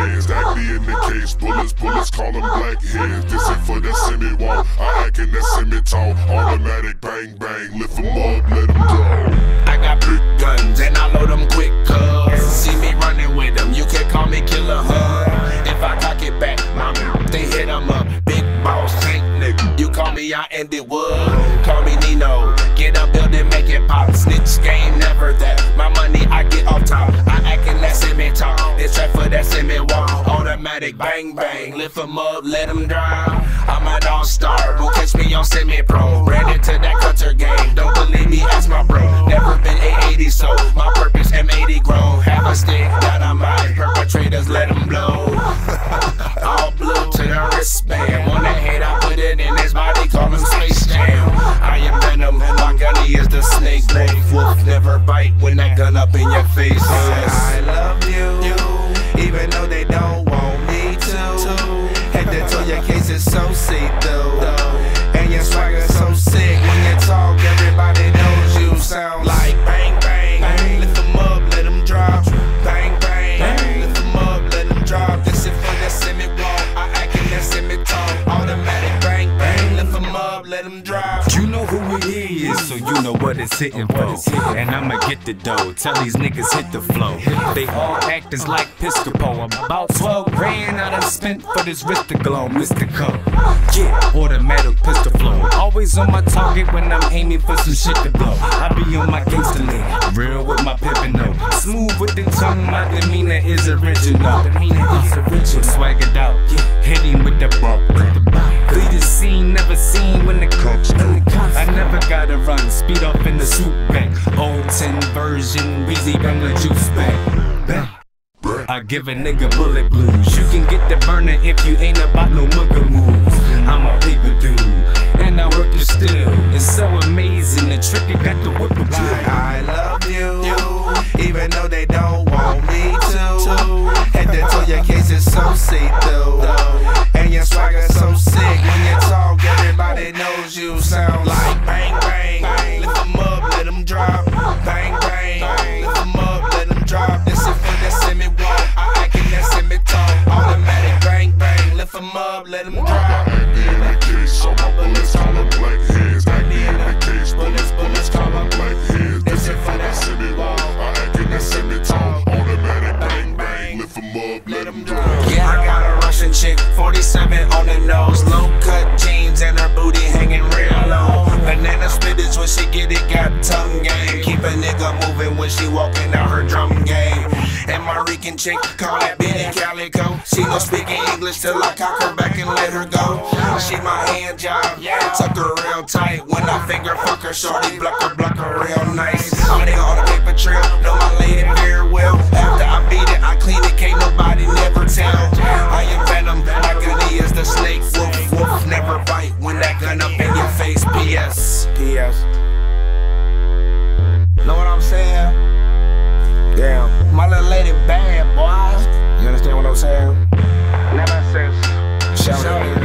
hands. Acne in the case, bullets, bullets, call them black hands. This is for that semi walk. I act in that semi tall. Automatic bang bang, that cement wall. Automatic bang bang. Lift them up, let them drown. I'm an all star. Won't catch me on semi pro. Ran into that cutter game. Don't believe me, ask my bro. Never been 880, so my purpose M80 grown. Have a stick, dynamite. Perpetrators, let them blow. all blue to the wristband. That hate, I put it in his body, call him Space Jam. I am Venom, and my gunny is the snake. Wolf, wolf never bite when that gun up in your face. I love you, even You know who it is, so you know what it's hitting for. And I'ma get the dough. Tell these niggas hit the flow. They all actors like Piscopo. About 12 grand I done spent for this wrist to glow, Mystico. Yeah, automatic pistol flow. Always on my target when I'm aiming for some shit to blow. I be on my gangster lane, real with my pippin' though. Smooth with the tongue, my demeanor is original. Demeanor is original. Swaggered out, hit him with the bump. Lead the scene, never seen when the coach. Back. Old 10 version, Weezy bring the juice back. I give a nigga bullet blues. You can get the burner if you ain't about no mugger moves. I'm a paper dude, and I work the still. It's so amazing, the trick you got the whip of I love you, even though they don't want me to. Head to toe, your case is so see through, and your swagger so sick. When you talk, everybody knows you sound like 47 on the nose, low cut jeans and her booty hanging real low. Banana spinach when she get it, got tongue game. Keep a nigga moving when she walking out her drum game. And my Rican chick, call that Benny Calico. She gon' speak in English till I cock her back and let her go. She my hand job, tuck her real tight. When I finger fuck her, shorty block her, block her real nice. A nigga on the paper trail, know my lady bite when that gun up in your face. P.S. P.S. Know what I'm saying? Damn, my little lady bad, boy. You understand what I'm saying? Never since. Shout out.